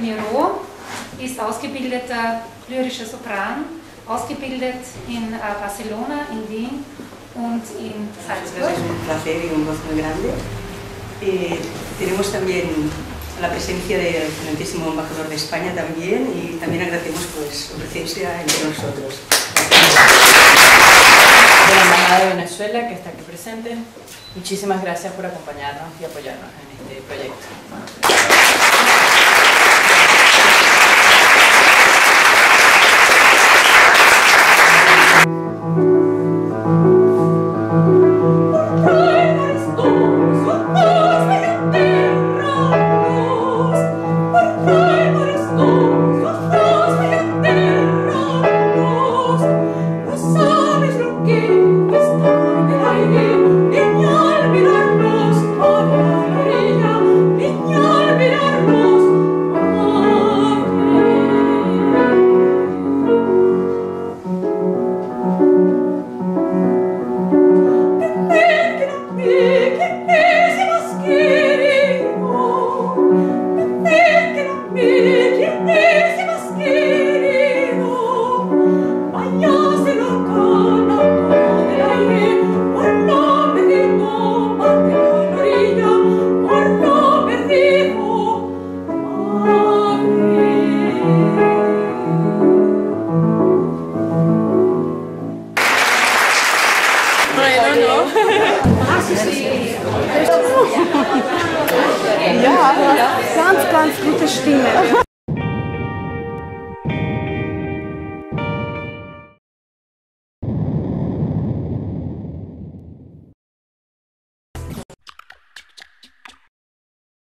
Miro ist ausgebildeter lyrischer Sopran, ausgebildet in äh, Barcelona, in Wien und in Salzburg. Es un placer y un gozo muy grande. Eh, tenemos también la presencia del excelentísimo embajador de España también y también agradecemos pues, su presencia entre nosotros. De la Embajada de Venezuela que está aquí presente. Muchísimas gracias por acompañarnos y apoyarnos en este proyecto. Ja, ganz, ganz gute Stimme.